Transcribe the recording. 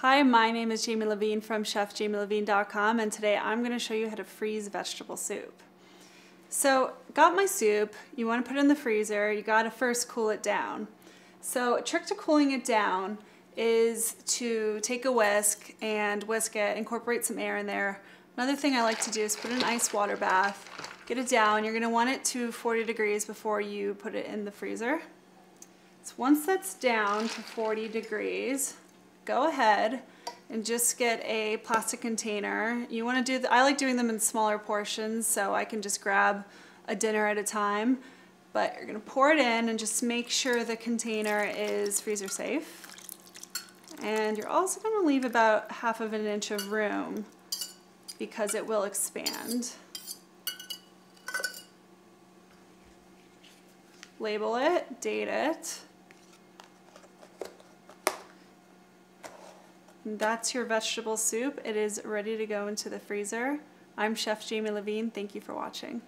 Hi, my name is Jamie Levine from ChefJamieLevine.com and today I'm going to show you how to freeze vegetable soup. So, got my soup, you want to put it in the freezer, you got to first cool it down. So, a trick to cooling it down is to take a whisk and whisk it, incorporate some air in there. Another thing I like to do is put in an ice water bath, get it down. You're going to want it to 40 degrees before you put it in the freezer. So once that's down to 40 degrees, go ahead and just get a plastic container. You want to do, the, I like doing them in smaller portions so I can just grab a dinner at a time. But you're going to pour it in and just make sure the container is freezer safe. And you're also going to leave about half of an inch of room because it will expand. Label it, date it. That's your vegetable soup. It is ready to go into the freezer. I'm Chef Jamie Levine. Thank you for watching.